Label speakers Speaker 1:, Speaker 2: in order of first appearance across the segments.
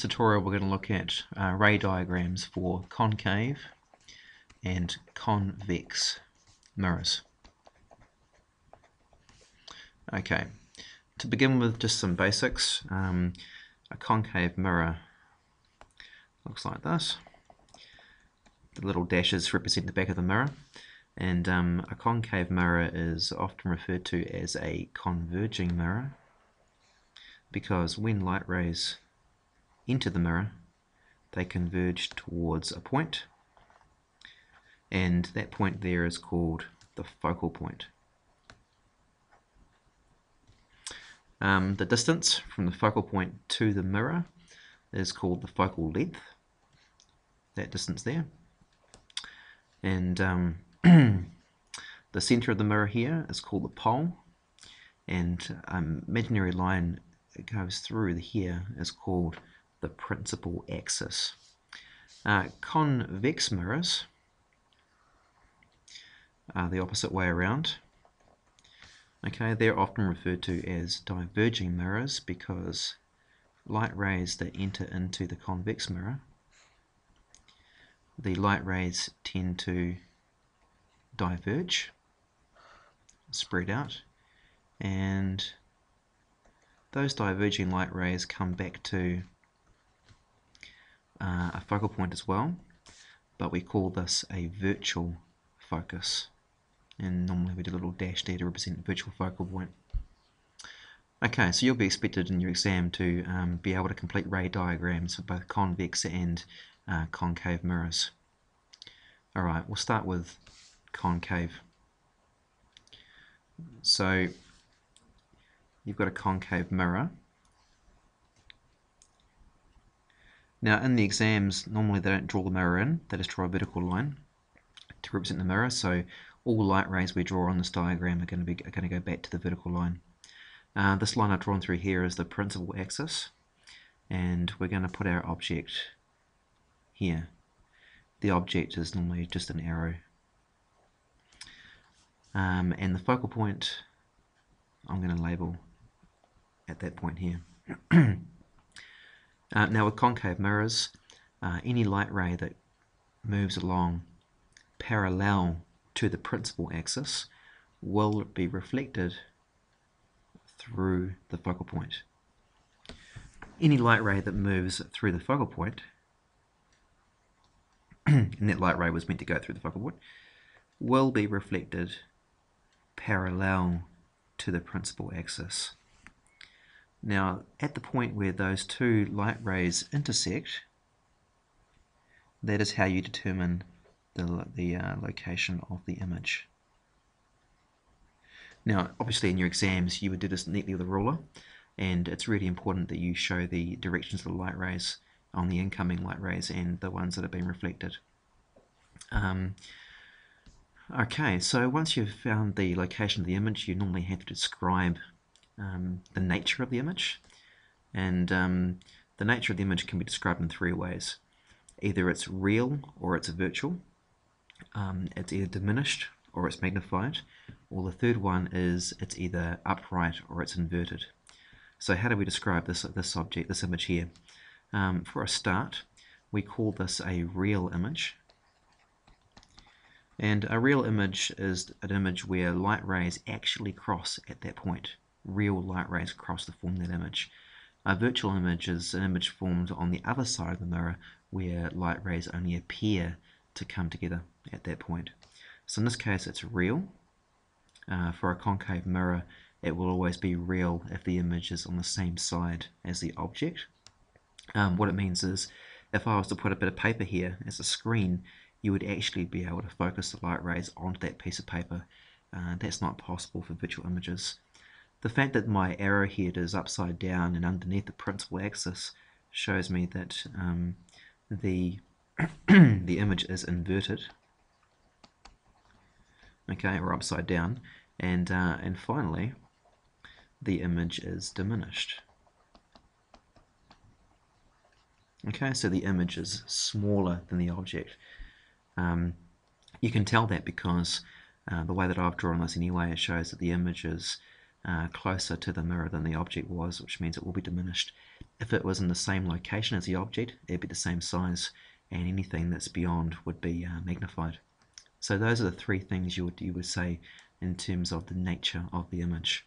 Speaker 1: tutorial we're going to look at uh, ray diagrams for concave and convex mirrors. Okay, to begin with just some basics, um, a concave mirror looks like this. The little dashes represent the back of the mirror and um, a concave mirror is often referred to as a converging mirror because when light rays enter the mirror, they converge towards a point, and that point there is called the focal point. Um, the distance from the focal point to the mirror is called the focal length, that distance there. And um, the center of the mirror here is called the pole, and an imaginary line that goes through the here is called the principal axis. Uh, convex mirrors are the opposite way around. Okay, they're often referred to as diverging mirrors because light rays that enter into the convex mirror, the light rays tend to diverge, spread out, and those diverging light rays come back to uh, a focal point as well, but we call this a virtual focus. And normally we do a little dash there to represent the virtual focal point. Okay, so you'll be expected in your exam to um, be able to complete ray diagrams for both convex and uh, concave mirrors. Alright, we'll start with concave. So you've got a concave mirror Now in the exams, normally they don't draw the mirror in, they just draw a vertical line to represent the mirror. So all light rays we draw on this diagram are going to be are going to go back to the vertical line. Uh, this line I've drawn through here is the principal axis, and we're going to put our object here. The object is normally just an arrow. Um, and the focal point I'm going to label at that point here. Uh, now with concave mirrors, uh, any light ray that moves along parallel to the principal axis will be reflected through the focal point. Any light ray that moves through the focal point, and that light ray was meant to go through the focal point, will be reflected parallel to the principal axis. Now, at the point where those two light rays intersect, that is how you determine the, the uh, location of the image. Now, obviously in your exams, you would do this neatly with a ruler, and it's really important that you show the directions of the light rays on the incoming light rays and the ones that have been reflected. Um, okay, so once you've found the location of the image, you normally have to describe um, the nature of the image. And um, the nature of the image can be described in three ways. Either it's real or it's virtual. Um, it's either diminished or it's magnified. Or the third one is it's either upright or it's inverted. So how do we describe this, this object, this image here? Um, for a start, we call this a real image. And a real image is an image where light rays actually cross at that point real light rays across to form that image. A virtual image is an image formed on the other side of the mirror where light rays only appear to come together at that point. So in this case it's real. Uh, for a concave mirror it will always be real if the image is on the same side as the object. Um, what it means is if I was to put a bit of paper here as a screen you would actually be able to focus the light rays onto that piece of paper. Uh, that's not possible for virtual images. The fact that my arrowhead is upside down and underneath the principal axis shows me that um, the the image is inverted. Okay or upside down. And uh, and finally the image is diminished. Okay so the image is smaller than the object. Um, you can tell that because uh, the way that I've drawn this anyway it shows that the image is uh, closer to the mirror than the object was, which means it will be diminished. if it was in the same location as the object, it'd be the same size, and anything that's beyond would be uh, magnified. So those are the three things you would, you would say in terms of the nature of the image.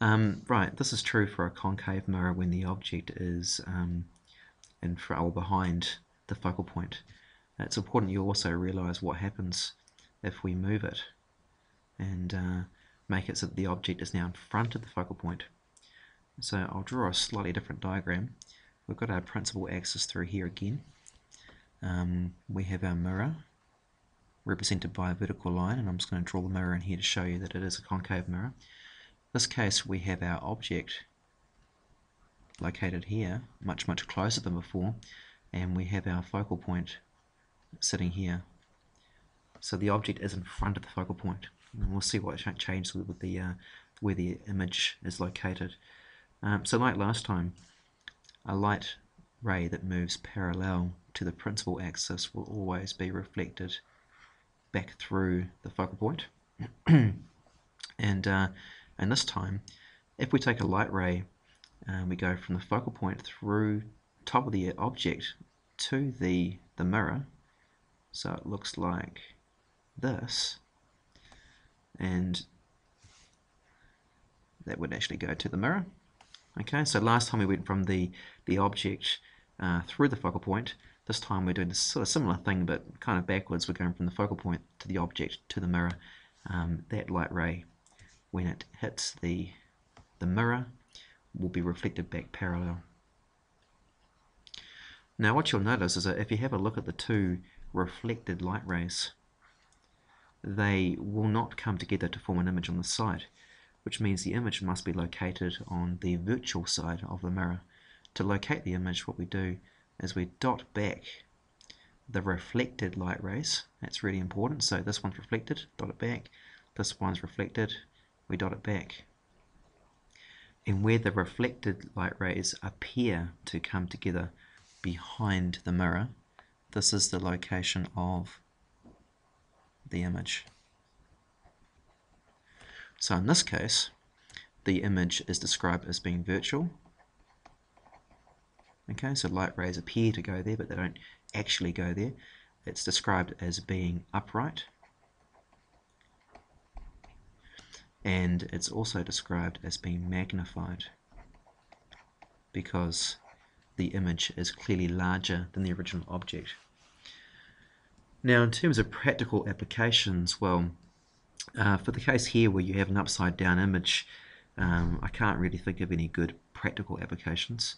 Speaker 1: Um, right, this is true for a concave mirror when the object is um, in front or behind the focal point. It's important you also realize what happens if we move it and uh, make it so that the object is now in front of the focal point. So I'll draw a slightly different diagram. We've got our principal axis through here again. Um, we have our mirror represented by a vertical line and I'm just going to draw the mirror in here to show you that it is a concave mirror. In this case we have our object located here, much much closer than before, and we have our focal point sitting here. So the object is in front of the focal point. And we'll see what changes with the uh, where the image is located. Um, so like last time, a light ray that moves parallel to the principal axis will always be reflected back through the focal point. and, uh, and this time, if we take a light ray and we go from the focal point through top of the object to the, the mirror, so it looks like this, and that would actually go to the mirror. Okay, so last time we went from the, the object uh, through the focal point. This time we're doing a sort of similar thing, but kind of backwards. We're going from the focal point to the object to the mirror. Um, that light ray, when it hits the, the mirror, will be reflected back parallel. Now what you'll notice is that if you have a look at the two reflected light rays, they will not come together to form an image on the side which means the image must be located on the virtual side of the mirror. To locate the image, what we do is we dot back the reflected light rays. That's really important. So this one's reflected, dot it back. This one's reflected, we dot it back. And where the reflected light rays appear to come together behind the mirror, this is the location of the image. So in this case, the image is described as being virtual. Okay, so light rays appear to go there, but they don't actually go there. It's described as being upright. And it's also described as being magnified because the image is clearly larger than the original object. Now in terms of practical applications, well, uh, for the case here where you have an upside down image, um, I can't really think of any good practical applications.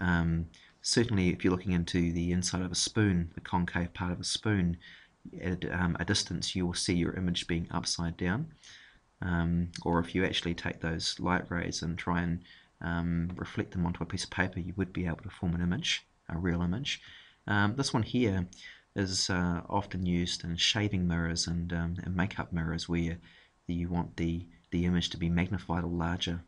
Speaker 1: Um, certainly if you're looking into the inside of a spoon, the concave part of a spoon, at um, a distance you will see your image being upside down. Um, or if you actually take those light rays and try and um, reflect them onto a piece of paper, you would be able to form an image, a real image. Um, this one here, is uh, often used in shaving mirrors and, um, and makeup mirrors where you want the, the image to be magnified or larger.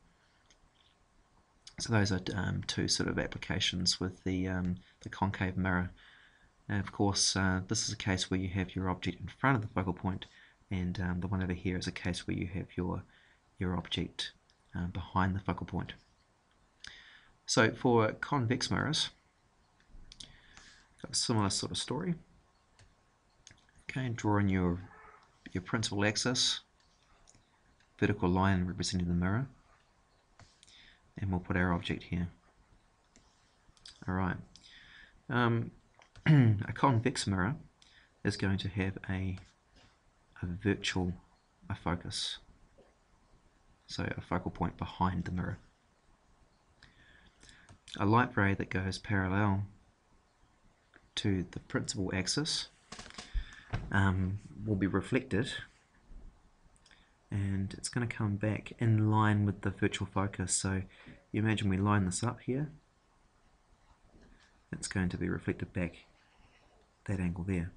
Speaker 1: So those are um, two sort of applications with the, um, the concave mirror. And of course, uh, this is a case where you have your object in front of the focal point, and um, the one over here is a case where you have your, your object uh, behind the focal point. So for convex mirrors, got a similar sort of story. Okay, drawing your, your principal axis, vertical line representing the mirror, and we'll put our object here. Alright, um, a convex mirror is going to have a, a virtual a focus, so a focal point behind the mirror. A light ray that goes parallel to the principal axis um, will be reflected. And it's going to come back in line with the virtual focus. So you imagine we line this up here. It's going to be reflected back that angle there.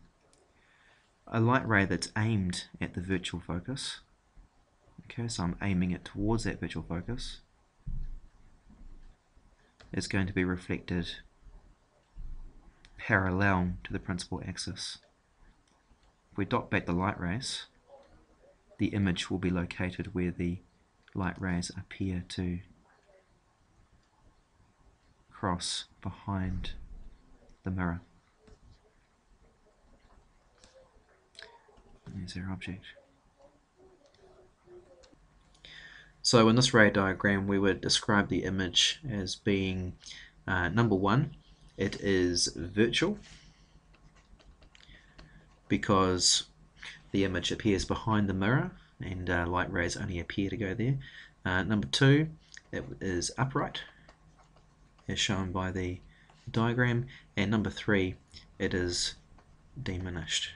Speaker 1: A light ray that's aimed at the virtual focus. Okay so I'm aiming it towards that virtual focus. Is going to be reflected parallel to the principal axis we dot back the light rays, the image will be located where the light rays appear to cross behind the mirror. There's our object. So in this ray diagram we would describe the image as being uh, number one, it is virtual because the image appears behind the mirror and uh, light rays only appear to go there. Uh, number two, it is upright as shown by the diagram and number three, it is diminished.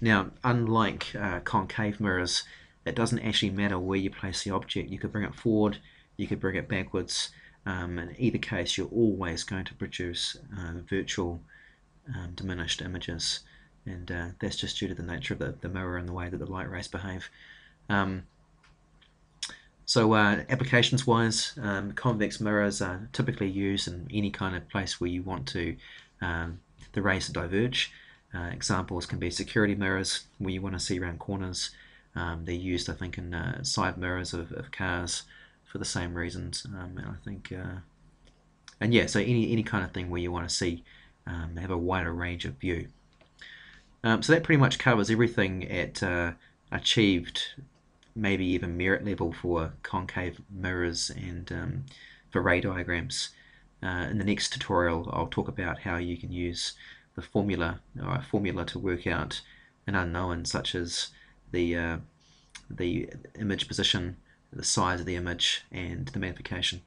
Speaker 1: Now, unlike uh, concave mirrors, it doesn't actually matter where you place the object. You could bring it forward, you could bring it backwards. Um, in either case, you're always going to produce uh, virtual um, diminished images. And uh, that's just due to the nature of the, the mirror and the way that the light rays behave. Um, so uh, applications wise, um, convex mirrors are typically used in any kind of place where you want to um, the rays to diverge. Uh, examples can be security mirrors where you want to see around corners. Um, they're used, I think, in uh, side mirrors of, of, cars for the same reasons. Um, and I think, uh, and yeah, so any any kind of thing where you want to see um, have a wider range of view. Um, so that pretty much covers everything at uh, achieved maybe even merit level for concave mirrors and um, for ray diagrams. Uh, in the next tutorial, I'll talk about how you can use the formula or a formula to work out an unknown such as the uh, the image position, the size of the image, and the magnification.